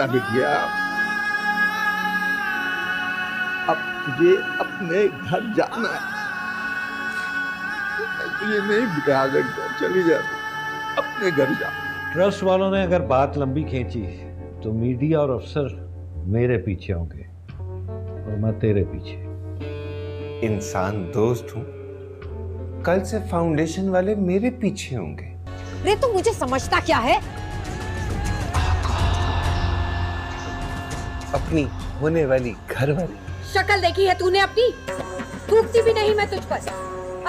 सीता बिटिया अब तुझे अपने घर जाना है। तुझे नहीं बिठा सकता चली जा। अपने घर जा। ट्रस्ट वालों ने अगर बात लंबी खींची तो मीडिया और अफसर मेरे पीछे होंगे और मैं तेरे पीछे। इंसान दोस्त हूँ। कल से फाउंडेशन वाले मेरे पीछे होंगे। रे तू मुझे समझता क्या है? अपनी होने वाली घर वाली शक्ल देखी है तूने अपनी? थूकती भी नहीं मैं तुझ पर।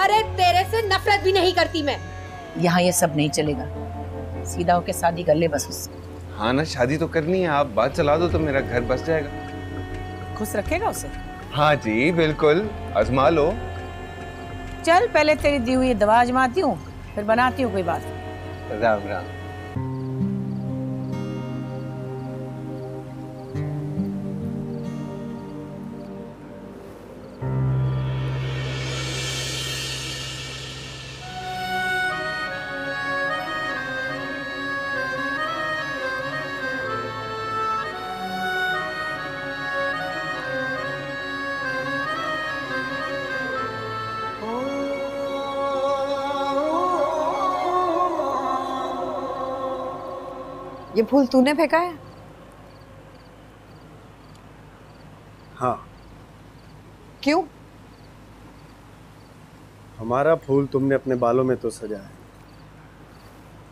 अरे तेरे से नफरत भी नहीं करती मैं। यहाँ ये सब नहीं चलेगा। सीधा होके शादी कर ले बस उससे। हाँ ना शादी तो करनी है। आप बात चला दो तो मेरा घर बस जाएगा। खुश रखेगा उसे? हाँ जी बिल्कुल। आजमा लो। चल पहले तेरी दी हुई दवा आजमाती हूँ फिर बनाती हूँ कोई बात। राम राम। ये फूल तूने फेंका है। हाँ क्यों? हमारा फूल तुमने अपने बालों में तो सजाया है।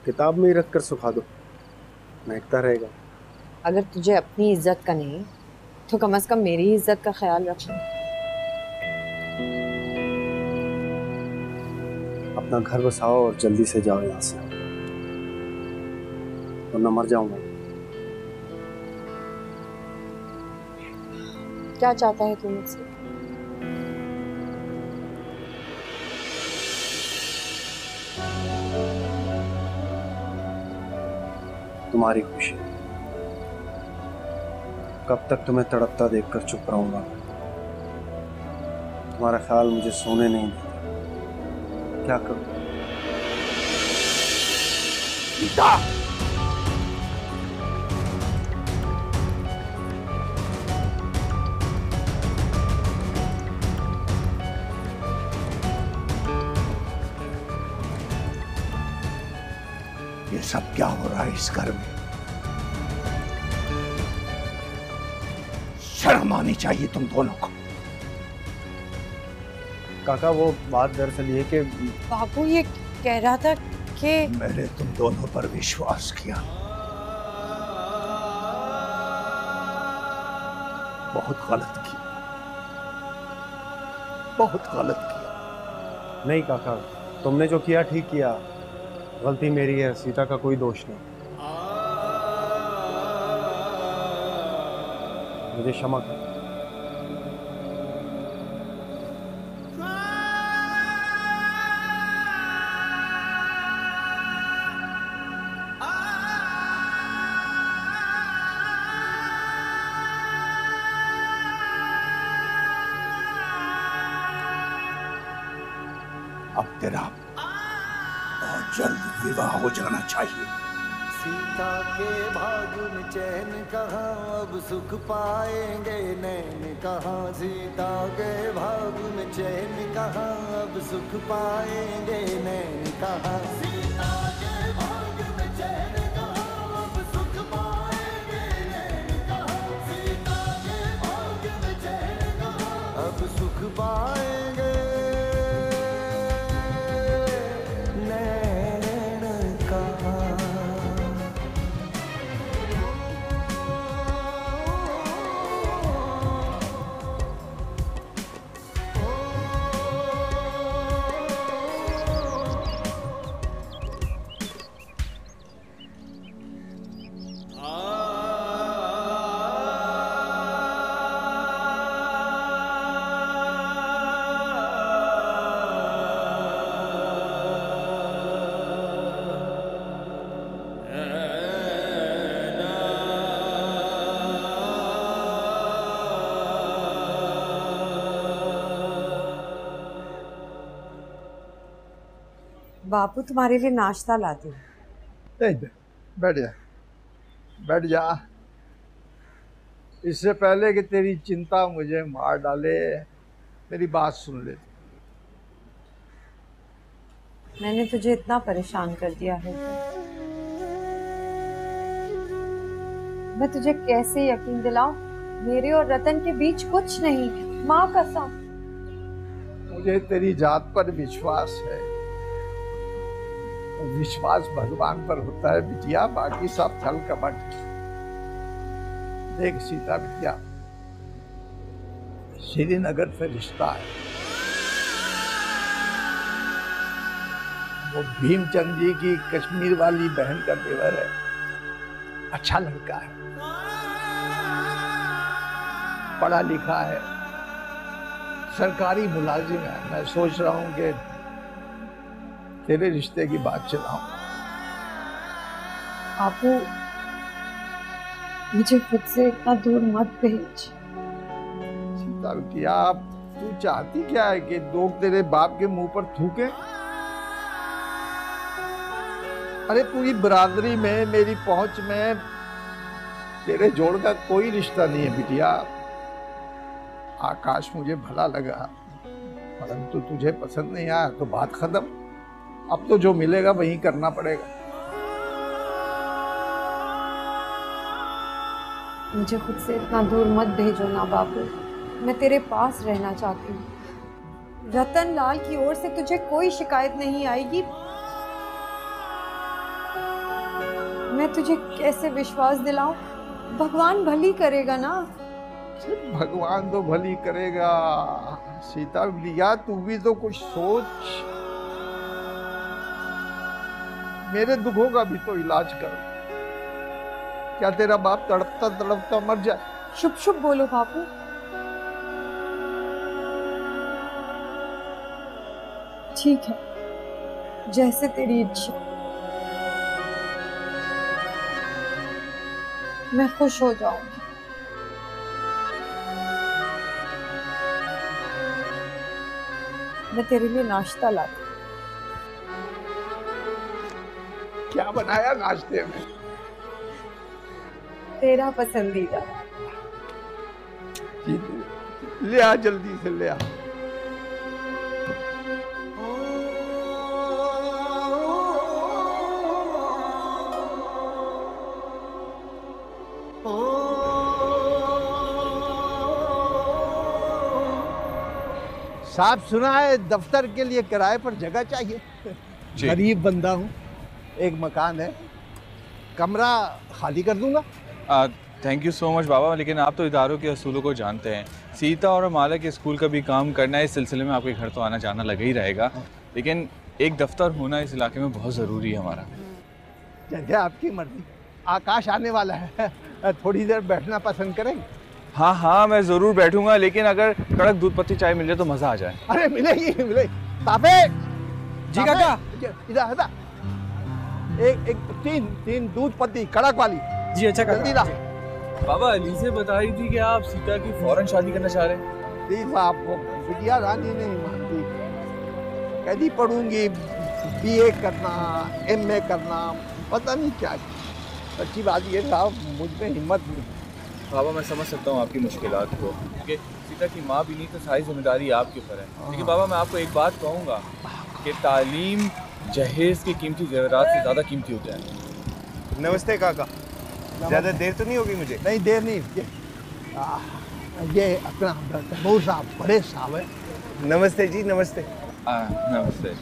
किताब में ही रख कर सुखा दो। महकता रहेगा। अगर तुझे अपनी इज़्ज़त का नहीं तो कम से कम मेरी इज़्ज़त का ख्याल रखना अपना घर बसाओ और जल्दी से जाओ यहाँ से। वरना मर जाऊँगा। क्या चाहता है तू मुझसे? तुम्हारी खुशी। कब तक तुम्हें तड़पता देखकर चुप रहूँगा? तुम्हारा ख्याल मुझे सोने नहीं देता। क्या करूँ? इस घर में। शर्म आनी चाहिए तुम दोनों को। काका वो बात दरअसल ये कि बाबू ये कह रहा था कि मैंने तुम दोनों पर विश्वास किया। बहुत गलत किया। बहुत गलत किया। नहीं काका तुमने जो किया ठीक किया। गलती मेरी है सीता का कोई दोष नहीं। मुझे क्षमा बापू तुम्हारे लिए नाश्ता लाती हूँ। बैठ जा। बैठ जा। इससे पहले कि तेरी चिंता मुझे मार डाले मेरी बात सुन ले। मैंने तुझे इतना परेशान कर दिया है। मैं तुझे कैसे यकीन दिलाऊं? मेरे और रतन के बीच कुछ नहीं। माँ कसम। मुझे तेरी जात पर विश्वास है। विश्वास भगवान पर होता है बिटिया बाकी सब छल कपट देख सीता बिटिया श्रीनगर से रिश्ता है। वो भीमचंद जी की कश्मीर वाली बहन का देवर है। अच्छा लड़का है। पढ़ा लिखा है। सरकारी मुलाजिम है। मैं सोच रहा हूँ कि तेरे रिश्ते की बात चलाऊं। बापू मुझे खुद से इतना दूर मत भेज। सीता बिटिया तू चाहती क्या है कि लोग तेरे बाप के मुँह पर थूके? अरे पूरी बरादरी में मेरी पहुँच में तेरे जोड़ का कोई रिश्ता नहीं है बिटिया। आकाश मुझे भला लगा परंतु तुझे पसंद नहीं आया तो बात खत्म। अब तो जो मिलेगा वही करना पड़ेगा। मुझे खुद से इतना दूर मत भेजो ना बापू मैं तेरे पास रहना चाहती हूँ। रतन लाल की ओर से तुझे कोई शिकायत नहीं आएगी। मैं तुझे कैसे विश्वास दिलाऊं? भगवान भली करेगा ना? भगवान तो भली करेगा। सीता लिया तू भी तो कुछ सोच। मेरे दुखों का भी तो इलाज कर। क्या तेरा बाप तड़पता तड़पता मर जाए? शुभ शुभ बोलो बापू। ठीक है, जैसे तेरी इच्छा। मैं खुश हो जाऊँगी। मैं तेरे लिए नाश्ता लाती क्या बनाया नाश्ते में? तेरा पसंदीदा। ले आ जल्दी से ले आ। साहब सुना है दफ्तर के लिए किराए पर जगह चाहिए। गरीब बंदा हूँ। एक मकान है। कमरा खाली कर दूँगा? थैंक यू सो मच बाबा लेकिन आप तो इदारों के असूलों को जानते हैं। सीता और माला के स्कूल का भी काम करना है इस सिलसिले में आपके घर तो आना जाना लगा ही रहेगा। लेकिन एक दफ्तर होना इस इलाके में बहुत ज़रूरी है हमारा। जैसे आपकी मर्ज़ी। आकाश आने वाला है। थोड़ी देर बैठना पसंद करेंगे? हाँ हाँ मैं ज़रूर बैठूँगा लेकिन अगर कड़क दूध पत्ती चाय मिल जाए तो मज़ा आ जाए। अरे मिलेगी मिलेगी। जी काका। इधर। एक एक तीन तीन दूध पत्ती कड़क वाली। जी अच्छा जल्दी ला। बाबा अली से बता रही थी कि आप सीता की फ़ौरन शादी करना चाह रहे हैं। प्लीज़ आपको बिटिया रानी नहीं मानती। कहती पढ़ूँगी बीए करना एमए करना पता नहीं क्या। अच्छी बात ये साहब मुझमें हिम्मत नहीं। बाबा मैं समझ सकता हूँ आपकी मुश्किल को। क्योंकि सीता की माँ भी नहीं तो सारी ज़िम्मेदारी आपके ऊपर है। लेकिन बाबा मैं आपको एक बात कहूँगा कि तालीम जहेज़ की कीमती जेवरात से ज़्यादा कीमती होते हैं। नमस्ते काका। ज़्यादा देर तो नहीं होगी मुझे? नहीं देर नहीं। ये, आ, ये अपना तैमूर साहब बड़े साहब है। नमस्ते जी नमस्ते। आ, नमस्ते।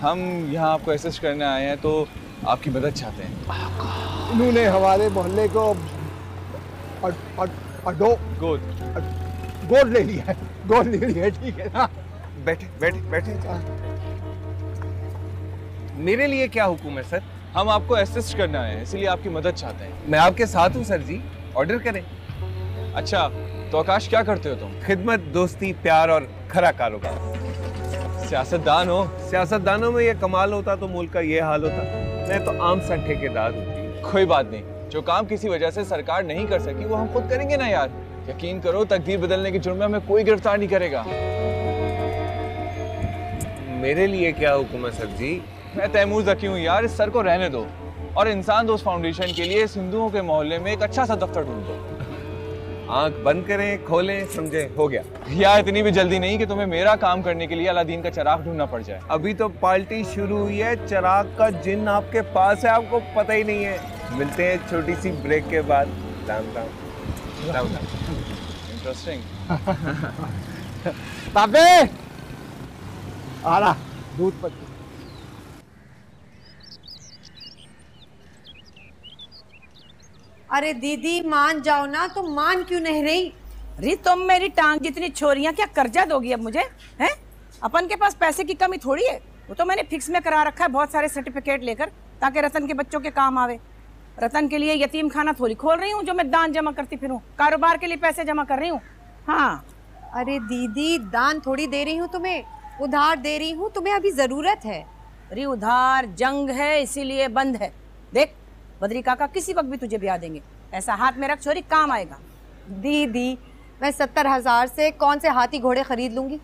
हम यहाँ आपको असिस्ट करने आए हैं तो आपकी मदद चाहते हैं। इन्होंने हमारे मोहल्ले को अड, अड, अडो गोद। गोद ले लिया है गोद ले लिया है ठीक है ना? बैठे बैठे बैठे। मेरे लिए क्या हुक्म है सर? हम आपको असिस्ट करने हैं इसीलिए आपकी मदद चाहते हैं। मैं आपके साथ हूँ सर जी। ऑर्डर करें। अच्छा तो आकाश क्या करते हो तुम? खिदमत दोस्ती प्यार और खरा कारोबार। सियासतदान हो। सियासतदानों में ये कमाल होता तो मुल्क का ये हाल होता। मैं तो आम सा ठेकेदार हूँ कोई बात नहीं जो काम किसी वजह से सरकार नहीं कर सकी वो हम खुद करेंगे ना यार। यकीन करो तकदीर बदलने के जुर्म में हमें कोई गिरफ़्तार नहीं करेगा। मेरे लिए क्या हुक्म है सर जी? मैं तैमूर जकी हूँ यार इस सर को रहने दो। और इंसान दोस्त फाउंडेशन के लिए इस हिंदुओं के मोहल्ले में एक अच्छा सा दफ्तर ढूंढ दो आँख बंद करें खोलें समझे हो गया। यार इतनी भी जल्दी नहीं कि तुम्हें मेरा काम करने के लिए अलादीन का चराग ढूंढना पड़ जाए। अभी तो पार्टी शुरू हुई है चराग का जिन आपके पास है आपको पता ही नहीं है। मिलते हैं छोटी सी ब्रेक के बाद। राम राम राम राम इंटरेस्टिंग ताबे आ रहा दूध पत्ती। अरे दीदी मान जाओ ना तुम मान क्यों नहीं रही? अरे तुम मेरी टांग जितनी छोरियाँ क्या कर्जा दोगी अब मुझे हैं? अपन के पास पैसे की कमी थोड़ी है। वो तो मैंने फिक्स में करा रखा है बहुत सारे सर्टिफिकेट लेकर ताकि रतन के बच्चों के काम आवे। रतन के लिए यतीम खाना थोड़ी खोल रही हूँ जो मैं दान जमा करती फिरूं। कारोबार के लिए पैसे जमा कर रही हूँ। हाँ। अरे दीदी दान थोड़ी दे रही हूँ तुम्हें उधार दे रही हूँ तुम्हें अभी ज़रूरत है। अरे उधार जंग है इसीलिए बंद है। देख बद्री काका किसी वक्त भी तुझे ब्याह देंगे। ऐसा हाथ में रख छोरी काम आएगा। दीदी मैं सत्तर हज़ार से कौन से हाथी घोड़े खरीद लूँगी?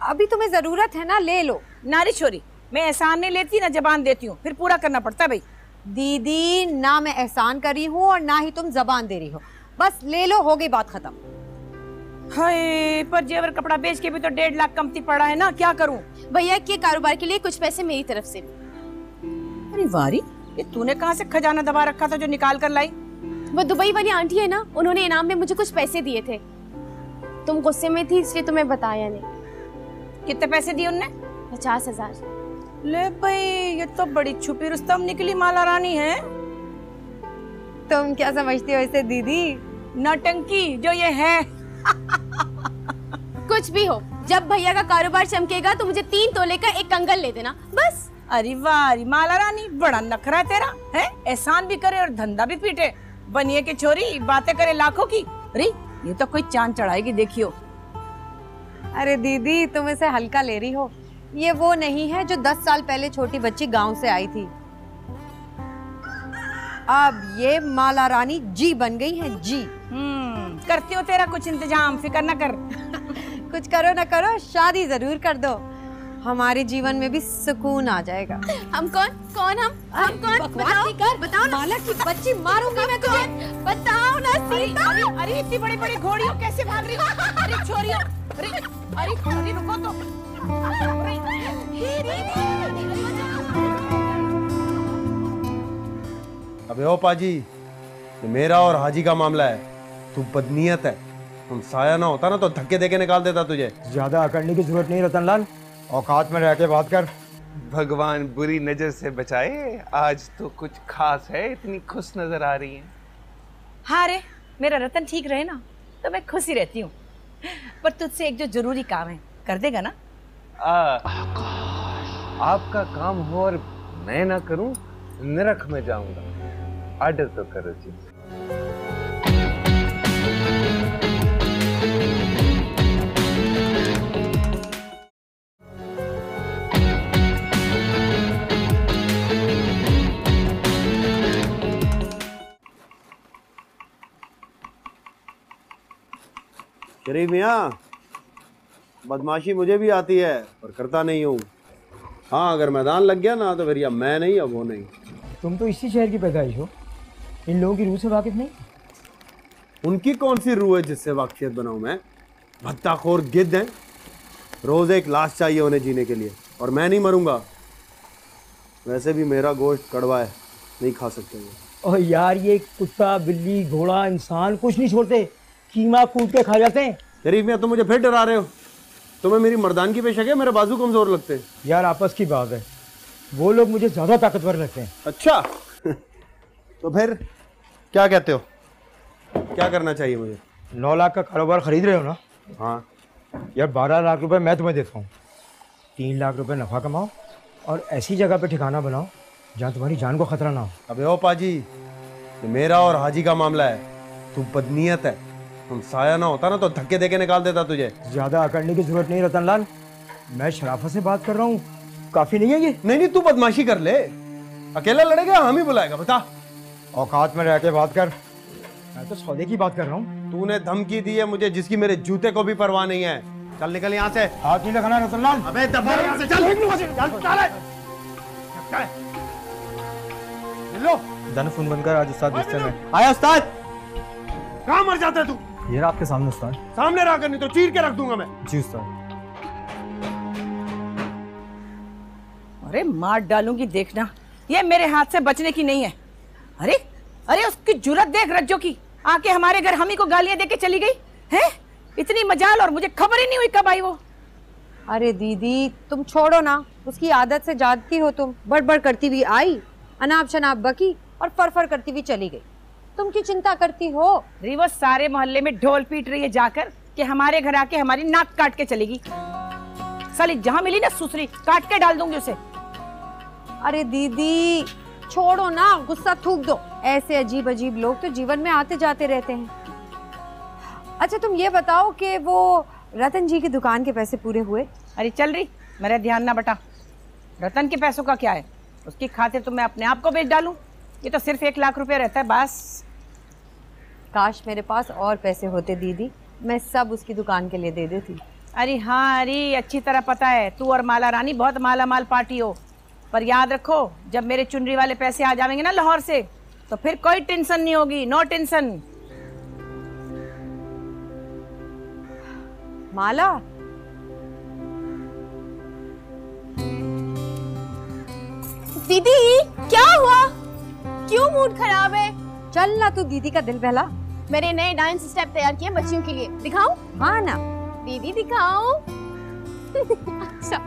अभी तुम्हें ज़रूरत है ना ले लो। नारी छोरी मैं एहसान नहीं लेती ना जबान देती हूँ। फिर पूरा करना पड़ता है भाई। दीदी ना मैं एहसान कर रही हूँ और ना ही तुम जबान दे रही हो। बस ले लो हो गई बात खत्म। हाय पर जेवर कपड़ा बेच के भी तो डेढ़ लाख कमती पड़ा है ना क्या करूँ? भैया के कारोबार के लिए कुछ पैसे मेरी तरफ़ से। अरे वारी ये तूने कहाँ से खजाना दबा रखा था जो निकाल कर लाई? वो दुबई वाली आंटी है ना उन्होंने इनाम में मुझे कुछ पैसे दिए थे। तुम गुस्से में थी इसलिए तुम्हें बताया नहीं। कितने पैसे दिए उनने? पचास हज़ार। ले भाई ये तो बड़ी छुपी रुस्तम निकली माला रानी है। तुम क्या समझती हो इसे दीदी? नटंकी जो ये है। कुछ भी हो जब भैया का कारोबार चमकेगा तो मुझे तीन तोले का एक कंगन ले देना बस। अरे वारी माला रानी बड़ा नखरा है तेरा है? एहसान भी करे और धंधा भी पीटे। बनिए के छोरी बातें करे लाखों की। अरे ये तो कोई चाँद चढ़ाएगी देखियो। अरे दीदी तुम इसे हल्का ले रही हो। ये वो नहीं है जो दस साल पहले छोटी बच्ची गाँव से आई थी। अब ये माला रानी जी बन गई है जी। हम्म करती हो तेरा कुछ इंतज़ाम फ़िक्र ना कर। कुछ करो ना करो शादी ज़रूर कर दो। हमारे जीवन में भी सुकून आ जाएगा। हम कौन? कौन हम? हम कौन? बताओ। कर। बताओ ना। माला की बच्ची मारूँगी मैं तुझे। बताओ ना सीता अरे अरे इतनी बड़ी बड़ी घोड़ियों कैसे भाग रही हो? अरे छोरियों। अरे अरे अरे रुको तो। अबे ओ पाजी ये मेरा और हाजी का मामला है। तू बदनीयत है। तुम साया ना होता ना तो धक्के देके निकाल देता तुझे। ज़्यादा अकड़ने की ज़रूरत नहीं रतनलाल। औकात में रह के बात कर। भगवान बुरी नज़र से बचाए आज तो कुछ खास है इतनी खुश नज़र आ रही है। हाँ रे मेरा रतन ठीक रहे ना तो मैं खुश ही रहती हूँ। पर तुझसे एक जो ज़रूरी काम है कर देगा ना? आ, आपका काम हो और मैं ना करूँ नरक में जाऊँगा। आर्डर तो करो जी। शरीफ मियाँ बदमाशी मुझे भी आती है पर करता नहीं हूँ। हाँ अगर मैदान लग गया ना तो फिर या मैं नहीं या वो नहीं। तुम तो इसी शहर की पैदाइश हो। इन लोगों की रूह से वाकिफ नहीं? उनकी कौन सी रूह है जिससे वाकफियत बनाऊँ मैं? भत्ताखोर गिद्ध हैं। रोज एक लाश चाहिए उन्हें जीने के लिए और मैं नहीं मरूँगा। वैसे भी मेरा गोश्त कड़वा है नहीं खा सकते वो। और यार ये कुत्ता बिल्ली घोड़ा इंसान कुछ नहीं छोड़ते। कीमा कूट के खा जाते हैं। शरीफ मियाँ तुम मुझे फिर डरा रहे हो। तुम्हें मेरी मर्दानगी पे शक है मेरे बाजू कमज़ोर लगते हैं। यार आपस की बात है। वो लोग मुझे ज़्यादा ताकतवर लगते हैं। अच्छा। तो फिर क्या कहते हो? क्या करना चाहिए मुझे? नौ लाख का कारोबार खरीद रहे हो ना? हाँ। यार बारह लाख रुपए मैं तुम्हें देता हूँ। तीन लाख रुपए नफा कमाओ और ऐसी जगह पे ठिकाना बनाओ जहाँ तुम्हारी जान को खतरा ना हो। अबे ओ पाजी ये मेरा और हाजी का मामला है। तू बदनीयत है। तुम साया ना होता ना तो धक्के देके निकाल देता तुझे। ज़्यादा अकड़ने की ज़रूरत नहीं रतन लाल मैं शराफत से बात कर रहा हूँ। काफ़ी नहीं है ये? नहीं नहीं तू बदमाशी कर ले। अकेला लड़ेगा हम ही बुलाएगा बता। औकात में रह के बात कर। मैं तो सौदे की बात कर रहा हूँ। तूने धमकी दी है मुझे जिसकी मेरे जूते को भी परवाह नहीं है। चल निकल यहाँ से। हाथ नहीं लगाना रतनलाल। अबे दफ़ा यहाँ से चल। चल चल लो। फ़ोन बनकर आज उस्ताद गुस्से में। आया उस्ताद। कहाँ मर जाता है तू? ये रहा आपके सामने उस्ताद सामने रहा कर नहीं तो चीर के रख दूँगा मैं। जी उस्ताद अरे मार डालूँगी देखना। ये मेरे हाथ से बचने की नहीं है। अरे अरे उसकी जुरत देख रज्जो की। आके हमारे घर हम ही को गालियाँ देके चली गई है? इतनी मजाल और मुझे खबर ही नहीं हुई कब आई वो। अरे दीदी तुम छोड़ो ना। उसकी आदत से जाती हो तुम। बड़बड़ करती हुई आई अनाप शनाप बकी और फरफर करती हुई चली गई। तुम क्यों चिंता करती हो? अरे वो सारे मोहल्ले में ढोल पीट रही है जाकर कि हमारे घर आके हमारी नाक काट के चलेगी। साली जहाँ मिली ना सुसरी काट के डाल दूँगी उसे। अरे दीदी छोड़ो ना गुस्सा थूक दो। ऐसे अजीब अजीब लोग तो जीवन में आते जाते रहते हैं। अच्छा तुम ये बताओ कि वो रतन जी की दुकान के पैसे पूरे हुए? अरे चल रही मेरा ध्यान ना बटा। रतन के पैसों का क्या है? उसकी खातिर तो मैं अपने आप को बेच डालूं। ये तो सिर्फ़ एक लाख रुपया रहता है बस। काश मेरे पास और पैसे होते दीदी। मैं सब उसकी दुकान के लिए दे देती। अरे हाँ अरे अच्छी तरह पता है। तू और माला रानी बहुत माला माल पार्टी हो। पर याद रखो जब मेरे चुनरी वाले पैसे आ जाएँगे ना लाहौर से तो फिर कोई टेंशन नहीं होगी। No tension Mala? दीदी क्या हुआ? क्यों मूड खराब है? चल ना तू दीदी का दिल बहला। मैंने नए डांस स्टेप तैयार किए बच्चियों के लिए। दिखाओ हाँ ना। दीदी दिखाओ अच्छा।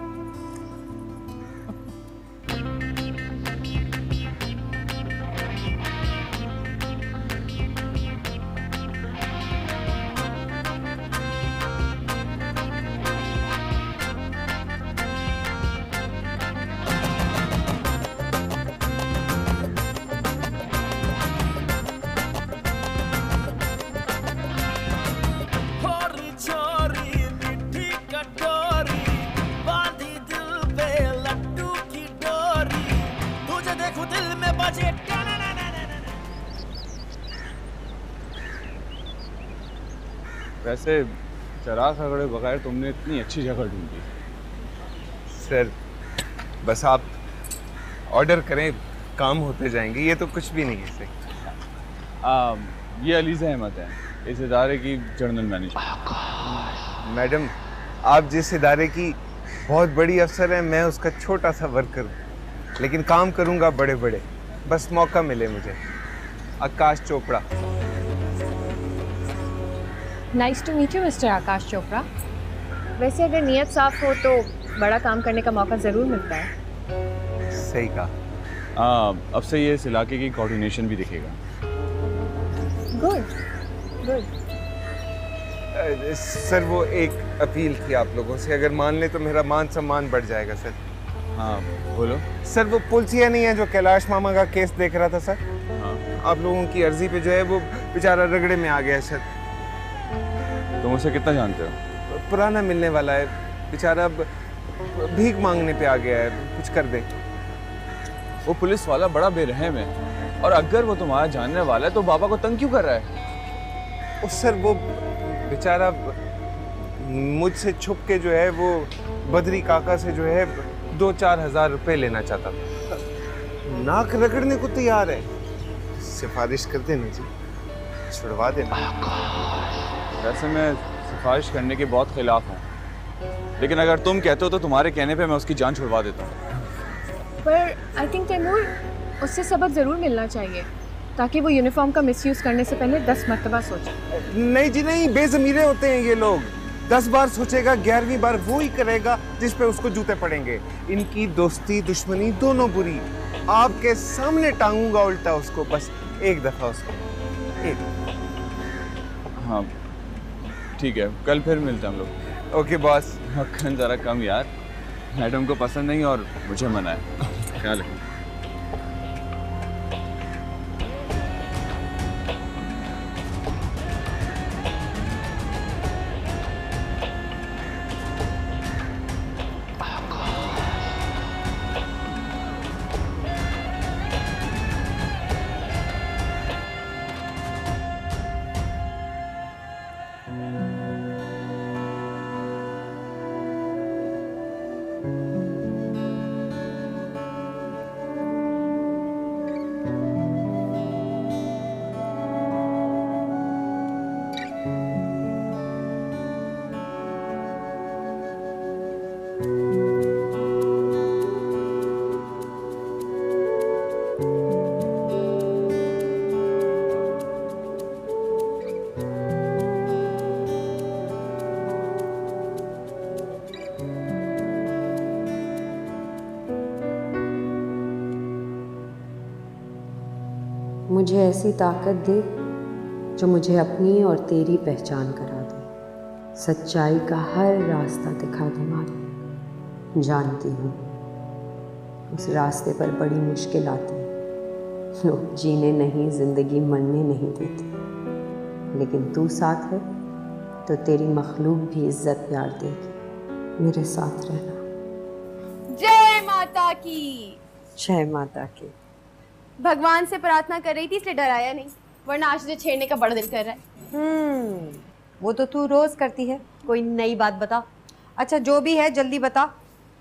चराग खगड़े बगैर तुमने इतनी अच्छी जगह ढूंढी। सर बस आप ऑर्डर करें काम होते जाएँगे ये तो कुछ भी नहीं है सर। आ, ये अलीज़ा अहमद है इस इदारे की जनरल मैनेजर मैडम आप जिस इदारे की बहुत बड़ी अफसर हैं मैं उसका छोटा सा वर्कर हूँ लेकिन काम करूँगा बड़े बड़े बस मौका मिले मुझे। Aakash Chopra. Nice to meet you mister Aakash Chopra वैसे अगर नीयत साफ़ हो तो बड़ा काम करने का मौका ज़रूर मिलता है। सही कहा। अब से ये इस इलाके की कोऑर्डिनेशन भी दिखेगा। गुड गुड सर वो एक अपील थी आप लोगों से। अगर मान ले तो मेरा मान सम्मान बढ़ जाएगा सर। हाँ बोलो। सर वो पुलसिया नहीं है जो कैलाश मामा का केस देख रहा था सर? हाँ। आप लोगों की अर्जी पे जो है वो बेचारा रगड़े में आ गया है सर। तुम उसे कितना जानते हो? पुराना मिलने वाला है। बेचारा अब भीख मांगने पे आ गया है। कुछ कर दे। वो पुलिस वाला बड़ा बेरहम है। और अगर वो तुम्हारा जानने वाला है तो बाबा को तंग क्यों कर रहा है? उस सर वो बेचारा मुझसे छुप के जो है वो बद्री काका से जो है दो चार हज़ार रुपये लेना चाहता था। नाक रगड़ने को तैयार है। सिफारिश कर देना जी। छुड़वा देना। वैसे मैं सिफारिश करने के बहुत खिलाफ हूँ। लेकिन अगर तुम कहते हो तो तुम्हारे कहने पे मैं उसकी जान छुड़वा देता हूँ। पर आई थिंक तैमूर उससे सबक ज़रूर मिलना चाहिए ताकि वो यूनिफॉर्म का मिसयूज़ करने से पहले दस मरतबा सोचे। नहीं जी नहीं बेजमीरे होते हैं ये लोग। दस बार सोचेगा ग्यारहवीं बार वो ही करेगा जिस पे उसको जूते पड़ेंगे। इनकी दोस्ती दुश्मनी दोनों बुरी। आपके सामने टांगूँगा उल्टा उसको बस एक दफ़ा उसको। एक। हाँ ठीक है कल फिर मिलते हैं हम लोग। ओके बॉस मक्खन ज़रा कम यार। मैडम को पसंद नहीं और मुझे मना है। ख्याल रखना। मुझे ऐसी ताकत दे जो मुझे अपनी और तेरी पहचान करा दे। सच्चाई का हर रास्ता दिखा दे मालिक जानती हूँ उस रास्ते पर बड़ी मुश्किल आती है। लोग जीने नहीं ज़िंदगी मरने नहीं देते। लेकिन तू साथ है तो तेरी मखलूक भी इज़्ज़त प्यार देगी। मेरे साथ रहना। जय माता की। जय माता की। भगवान से प्रार्थना कर रही थी इसलिए डराया नहीं। वरना आज तुझे छेड़ने का बड़ा दिल कर रहा है। हम्म वो तो तू रोज करती है। कोई नई बात बता। अच्छा जो भी है जल्दी बता।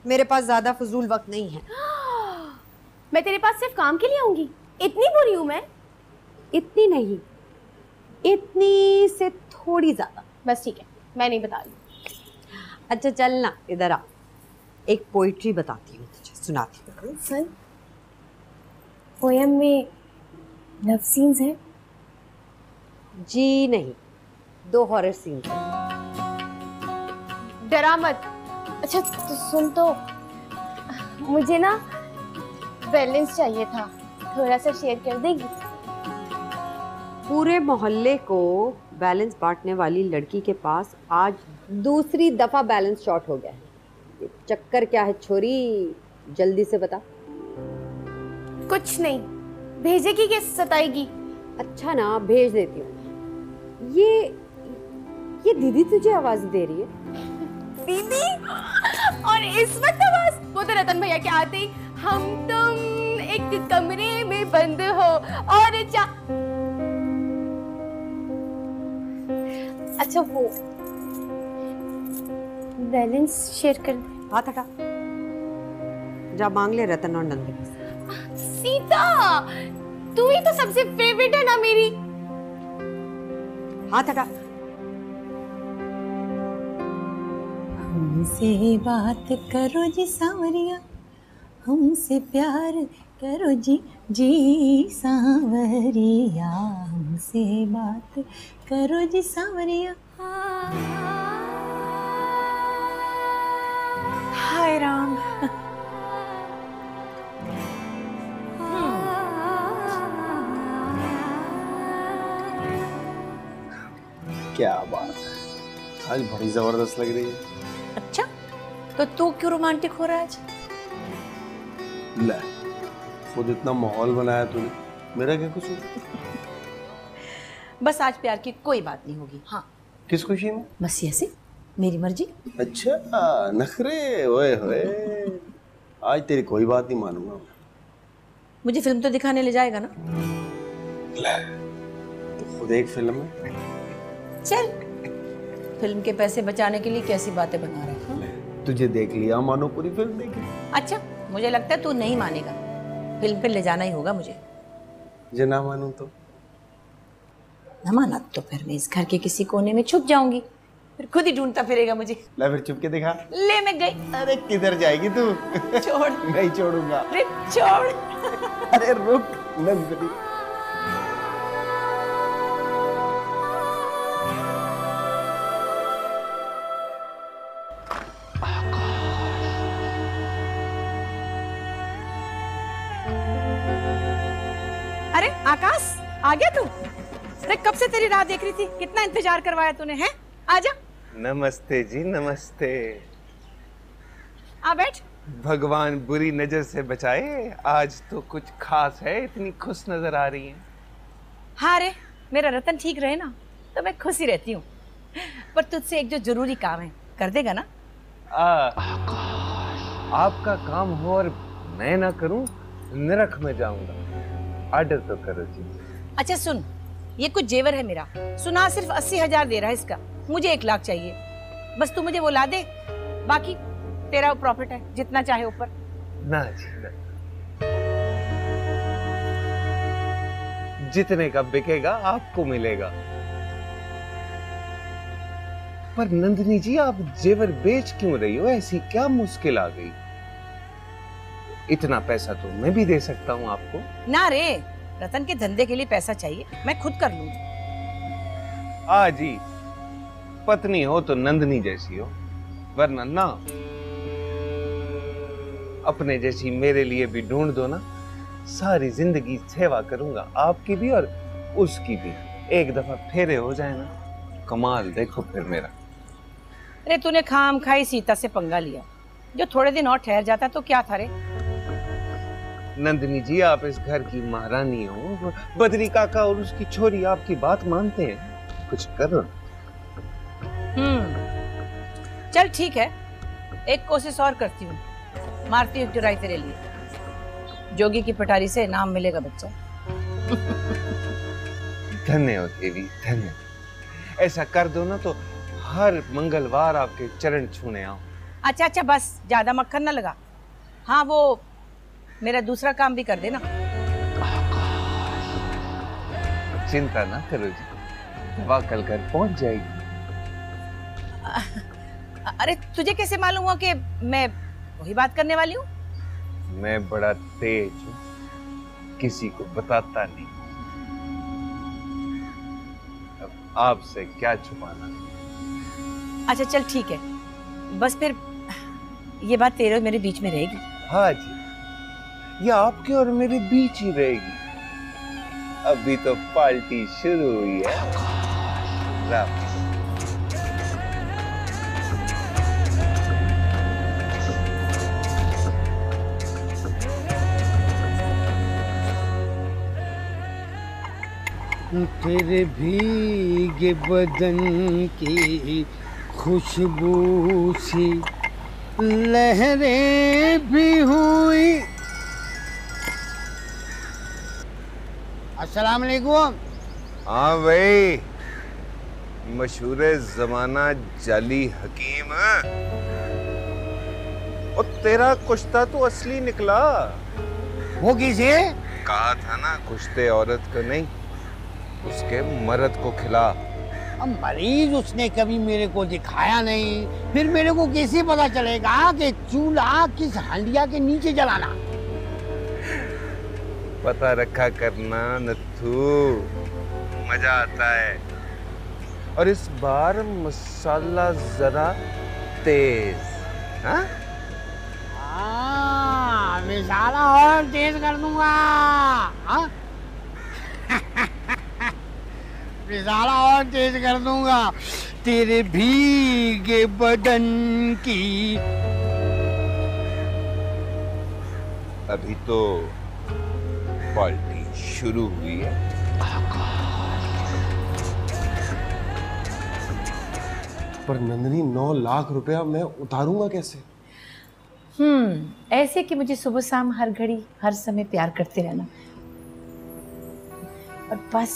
मेरे पास ज़्यादा फजूल वक्त नहीं है। मैं तेरे पास सिर्फ़ काम के लिए आऊँगी। इतनी बुरी हूँ मैं। इतनी नहीं। इतनी से थोड़ी ज़्यादा। बस ठीक है मैं नहीं बता रही। अच्छा चल ना इधर आ। एक पोइट्री बताती हूँ तुझे सुनाती हूँ। पोयम में लव सीन्स हैं? जी नहीं दो हॉरर सीन डरा मत। अच्छा तो सुन तो। मुझे ना बैलेंस चाहिए था। थोड़ा सा शेयर कर देगी? पूरे मोहल्ले को बैलेंस बांटने वाली लड़की के पास आज दूसरी दफ़ा बैलेंस शॉर्ट हो गया है। चक्कर क्या है छोरी? जल्दी से बता। कुछ नहीं। भेजेगी कि सताएगी? अच्छा ना भेज देती हूँ। ये ये दीदी तुझे आवाज़ दे रही है? दीदी? और इस वक्त आवाज़? वो तो रतन भैया के आते ही हम तुम एक कमरे में बंद हो और चा अच्छा वो बैलेंस शेयर कर दे। हाथ हटा जा मांग ले रतन और नंदिनी सीता तू ही तो सबसे फेवरेट है ना मेरी। हाथ हटा। हमसे बात करो जी सांवरिया हमसे प्यार करो जी जी सांवरिया हमसे बात करो जी सांवरिया। हाय क्या बात है? आज बड़ी ज़बरदस्त लग रही है। अच्छा तो तू क्यों रोमांटिक हो रहा है आज? ले खुद इतना माहौल बनाया तूने मेरा क्या कुछ बस आज प्यार की कोई बात नहीं होगी। हाँ। किस खुशी में? बस ऐसे मेरी मर्ज़ी। अच्छा नखरे ओए होए। आज तेरी कोई बात नहीं मानूँगा मुझे फ़िल्म तो दिखाने ले जाएगा ना? ले तो खुद एक फ़िल्म है। चल। फ़िल्म के पैसे बचाने के लिए कैसी बातें बना रहा है तुझे देख लिया मानो पूरी फ़िल्म देखी। अच्छा मुझे लगता है तू नहीं मानेगा। फ़िल्म पे ले जाना ही होगा मुझे। जे ना मानू तो। न माना तो फिर मैं इस घर के किसी कोने में छुप जाऊँगी। फिर खुद ही ढूंढता फिरेगा मुझे। ले फिर चुप के दिखा। ले मैं गई। अरे किधर जाएगी तू? छोड़। नहीं छोड़ूँगा। अरे छोड़। अरे रुक नंदनी। आकाश आ गया तू? अरे कब से तेरी राह देख रही थी? कितना इंतज़ार करवाया तूने हैं? आजा। नमस्ते जी नमस्ते। आ बैठ। भगवान बुरी नज़र से बचाए आज तो कुछ खास है इतनी खुश नज़र आ रही है। हाँ रे मेरा रतन ठीक रहे ना तो मैं खुश ही रहती हूँ। पर तुझसे एक जो ज़रूरी काम है कर देगा ना? आ, आपका काम हो और मैं ना करूँ नरक में जाऊँगा। ऑर्डर तो करो जी। अच्छा सुन ये कुछ जेवर है मेरा। सुना सिर्फ़ अस्सी हज़ार दे रहा है इसका। मुझे एक लाख चाहिए। बस तू मुझे वो ला दे। बाकी तेरा प्रॉफिट है जितना चाहे ऊपर। ना जी ना। जितने का बिकेगा आपको मिलेगा। पर नंदनी जी आप जेवर बेच क्यों रही हो? ऐसी क्या मुश्किल आ गई? इतना पैसा तो मैं भी दे सकता हूँ आपको। ना रे रतन के धंधे के लिए पैसा चाहिए मैं खुद कर लूँगी। आ जी पत्नी हो तो नंदनी जैसी हो वरना ना। अपने जैसी मेरे लिए भी ढूंढ दो ना सारी ज़िंदगी सेवा करूँगा आपकी भी और उसकी भी। एक दफ़ा फेरे हो जाए ना कमाल देखो फिर मेरा। अरे तूने खाम खाई सीता से पंगा लिया। जो थोड़े दिन और ठहर जाता तो क्या था रे? नंदिनी जी आप इस घर की महारानी हो। बद्री काका और उसकी छोरी आपकी बात मानते हैं? कुछ करो हम्म। चल ठीक है। एक कोशिश और करती हूँ। मारती हूँ चुराई तेरे लिए। जोगी की पटारी से इनाम मिलेगा बच्चा। धन्य हो देवी धन्य ऐसा कर दो ना तो हर मंगलवार आपके चरण छूने आओ अच्छा अच्छा बस ज़्यादा मक्खन ना लगा। हाँ वो मेरा दूसरा काम भी कर देना। चिंता ना करो जी। वह कल घर पहुँच जाएगी। अरे तुझे कैसे मालूम हुआ कि मैं वही बात करने वाली हूँ? मैं बड़ा तेज हूँ। किसी को बताता नहीं। अब आपसे क्या छुपाना अच्छा चल ठीक है। बस फिर ये बात तेरे और मेरे बीच में रहेगी। हाँ जी। ये आपके और मेरे बीच ही रहेगी। अभी तो पार्टी शुरू हुई है। तेरे भीगे बदन की खुशबू सी, लहरें भी हुई। अस्सलाम वालेकुम हाँ भाई मशहूर जमाना जाली हकीम। और तेरा कुश्ता तो असली निकला। वो किसे? कहा था ना कुश्ते औरत को नहीं उसके मर्द को खिला। अब मरीज़ उसने कभी मेरे को दिखाया नहीं फिर मेरे को कैसे पता चलेगा कि चूल्हा किस हंडिया के नीचे जलाना? पता रखा करना नथू मज़ा आता है। और इस बार मसाला जरा तेज। हाँ? हाँ मिसाला और तेज कर दूँगा। हाँ? मिसाला और तेज कर दूँगा। तेरे भीगे बदन की अभी तो पार्टी शुरू हुई है। पर नंदनी नौ लाख रुपया मैं उतारूँगा कैसे? हम्म ऐसे कि मुझे सुबह शाम हर घड़ी हर समय प्यार करते रहना। और बस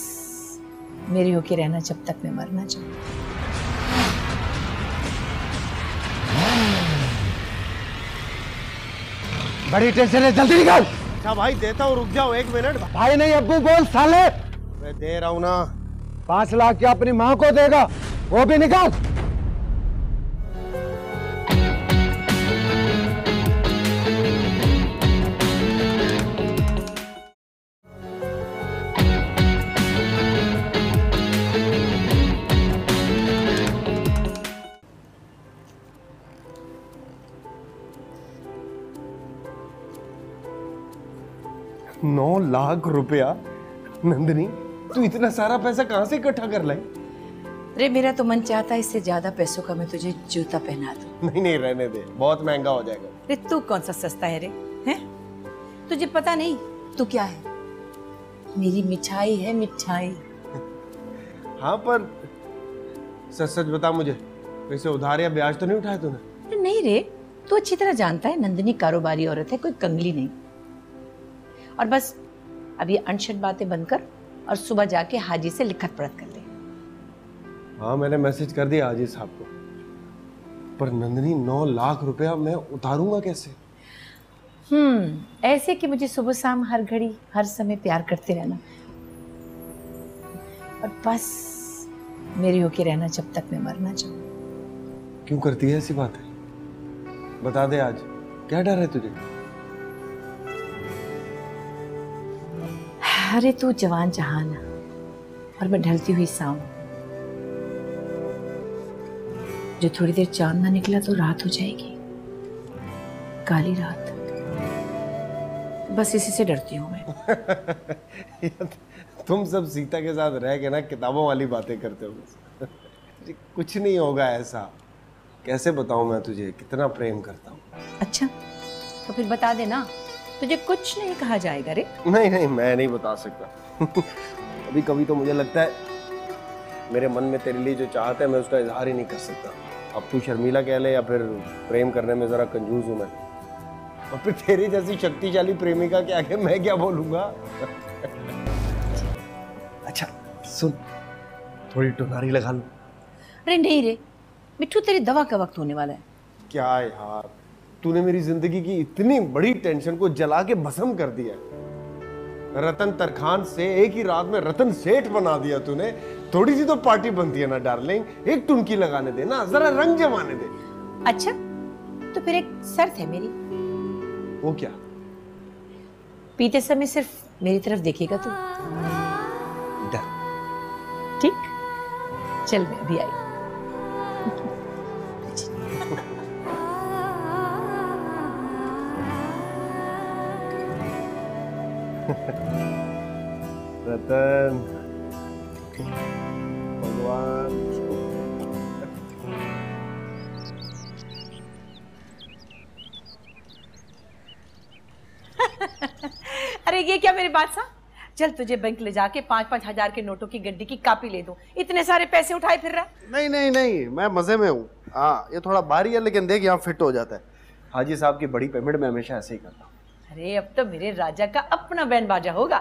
मेरे होके रहना जब तक मैं मरना चाहूँ। बड़ी टेंशन है जल्दी निकाल! अच्छा भाई देता हूँ रुक जाओ एक मिनट। भाई नहीं अब्बू बोल साले। मैं दे रहा हूँ ना। पाँच लाख क्या अपनी माँ को देगा? वो भी निकाल। नौ लाख रुपया। नंदनी तू इतना सारा पैसा कहाँ से इकट्ठा कर लाई? अरे मेरा तो मन चाहता है इससे ज़्यादा पैसों का मैं तुझे जूता पहना दूँ। नहीं नहीं रहने दे बहुत महँगा हो जाएगा। अरे तू कौन सा सस्ता है रे हैं? तुझे पता नहीं तू क्या है? मेरी मिठाई है मिठाई। हाँ पर सच सच बता मुझे वैसे उधार या ब्याज तो नहीं उठाया तूने? नहीं रे तू अच्छी तरह जानता है नंदिनी कारोबारी औरत है कोई कंगली नहीं। और बस अब ये अनशट बातें बंद कर और सुबह जाके हाजी से लिखत पढ़त कर दे हाँ मैंने मैसेज कर दिया हाजी साहब को। पर नंदनी नौ लाख रुपया मैं उतारूँगा कैसे? हम्म ऐसे कि मुझे सुबह शाम हर घड़ी हर समय प्यार करते रहना। और बस मेरी होके रहना जब तक मैं मरना चाहूँ। क्यों करती है ऐसी बातें? बता दे आज क्या डर है तुझे? अरे तू जवान जहान और मैं ढलती हुई शाम जो थोड़ी देर चाँद ना निकला तो रात हो जाएगी। काली रात। बस इसी से डरती हूँ मैं। तुम सब सीता के साथ रह के ना किताबों वाली बातें करते हो। कुछ नहीं होगा ऐसा। कैसे बताऊँ मैं तुझे? कितना प्रेम करता हूँ। अच्छा तो फिर बता देना। तुझे कुछ नहीं कहा जाएगा रे। नहीं नहीं मैं नहीं बता सकता। कभी कभी तो मुझे लगता है मेरे मन में तेरे लिए जो चाहत है मैं उसका इजहार ही नहीं कर सकता। अब तू शर्मीला कह ले या फिर प्रेम करने में जरा कंजूस हूँ मैं। और फिर तेरी जैसी शक्तिशाली प्रेमिका के आगे मैं क्या बोलूँगा? अच्छा सुन थोड़ी टुनारी लगा लूँ। अरे नहीं रे मिठू तेरी दवा का वक्त होने वाला है। क्या यार? तूने मेरी ज़िंदगी की इतनी बड़ी टेंशन को जला के भस्म कर दिया। रतन तरखान से एक ही रात में रतन सेठ बना दिया तूने। थोड़ी सी तो पार्टी बनती है ना डार्लिंग। एक टुनकी लगाने दे ना जरा रंग जमाने दे। अच्छा तो फिर एक शर्त है मेरी। वो क्या? पीते समय सिर्फ़ मेरी तरफ़ देखेगा तू। डर ठीक? चल मैं अभी आई। रतन भगवान अरे ये क्या मेरी बात सा? चल तुझे बैंक ले जाके पाँच पाँच हज़ार के नोटों की गड्डी की कापी ले दो। इतने सारे पैसे उठाए फिर रहा? नहीं नहीं नहीं मैं मज़े में हूँ। हाँ ये थोड़ा भारी है लेकिन देख यहाँ फिट हो जाता है। हाजी साहब की बड़ी पेमेंट मैं हमेशा ऐसे ही करता हूँ। अरे अब तो मेरे राजा का अपना बैंड बाजा होगा।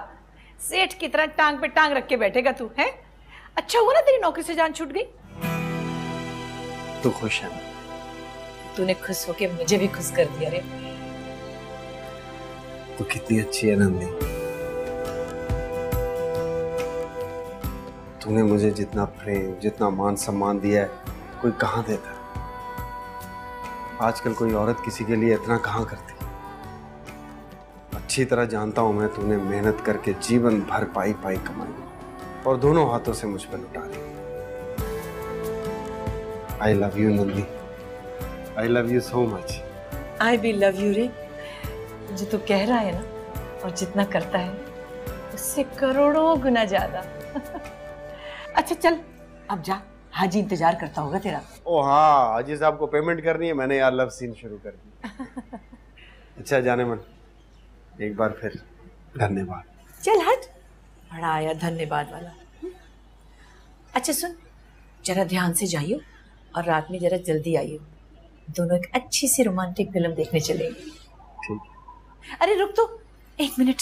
सेठ की तरह टांग पे टांग रख के बैठेगा तू है? अच्छा हुआ ना तेरी नौकरी से जान छूट गई? तू खुश है तूने खुश होके मुझे भी खुश कर दिया रे। तू कितनी अच्छी है नंदी तूने मुझे जितना प्रेम जितना मान सम्मान दिया है कोई कहाँ देता? आजकल कोई औरत किसी के लिए इतना कहाँ करती? अच्छी तरह जानता हूँ मैं तूने मेहनत करके जीवन भर पाई पाई कमाई। और दोनों हाथों से मुझ पर लुटा दी। I love you Nandi. I love you so much I भी लव यू रे। जो तू कह रहा है ना और जितना करता है उससे करोड़ों गुना ज़्यादा। अच्छा चल अब जा। हाजी इंतज़ार करता होगा तेरा। ओ हाँ हाजी साहब को पेमेंट करनी है। मैंने यार लव सीन शुरू कर दी। अच्छा जाने मन। एक बार फिर। धन्यवाद। चल हट। बड़ा आया धन्यवाद वाला। अच्छा सुन जरा ध्यान से जाइयो और रात में जरा जल्दी आइयो। दोनों एक अच्छी सी रोमांटिक फ़िल्म देखने चलेंगे। ठीक। अरे रुक तो। एक मिनट।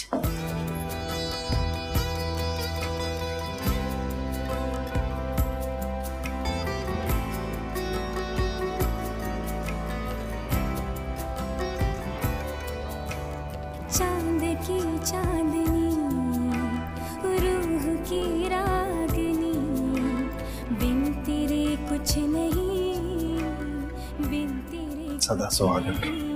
तेरे सदा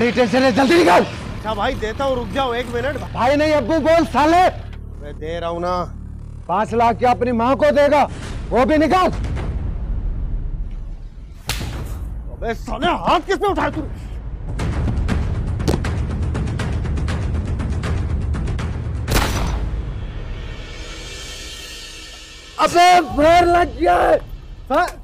बड़ी टेंशन है जल्दी निकाल। अच्छा भाई देता हूँ रुक जाओ एक मिनट। भाई नहीं अब्बू बोल साले। मैं दे रहा हूँ ना। पाँच लाख क्या अपनी माँ को देगा वो भी निकाल। अबे साले हाथ किसने उठाया तू? अबे लग गया। है?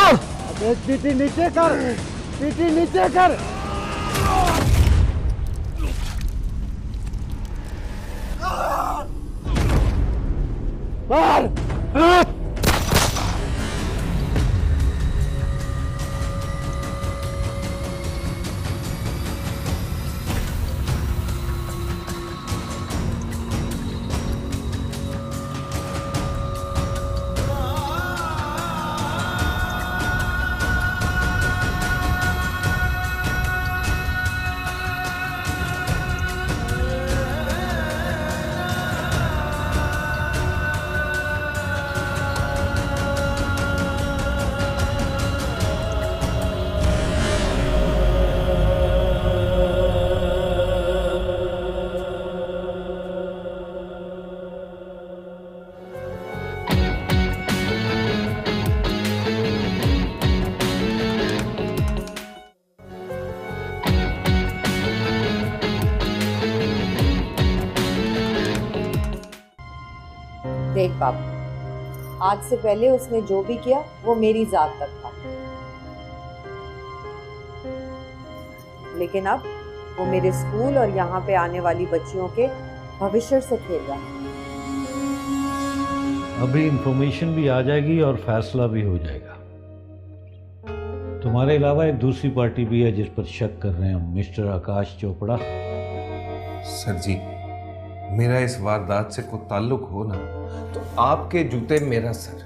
अबे पीटी नीचे कर पीटी नीचे कर। देख बाबू आज से पहले उसने जो भी किया वो मेरी जात तक था। लेकिन अब वो मेरे स्कूल और यहाँ पे आने वाली बच्चियों के भविष्य से खेल रहा है। अभी इंफॉर्मेशन भी आ जाएगी और फैसला भी हो जाएगा। तुम्हारे अलावा एक दूसरी पार्टी भी है जिस पर शक कर रहे हैं मिस्टर आकाश चोपड़ा। सर जी मेरा इस वारदात से कोई ताल्लुक हो ना तो आपके जूते मेरा सर।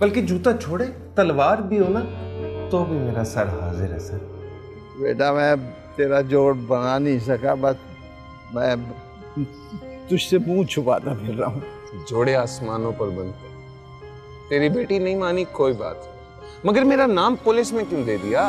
बल्कि जूता छोड़े तलवार भी हो ना तो भी मेरा सर हाजिर है सर। बेटा मैं तेरा जोड़ बना नहीं सका बस मैं तुझसे मुँह छुपाता फिर रहा हूँ। जोड़े आसमानों पर बनते तेरी बेटी नहीं मानी कोई बात। मगर मेरा नाम पुलिस में क्यों दे दिया?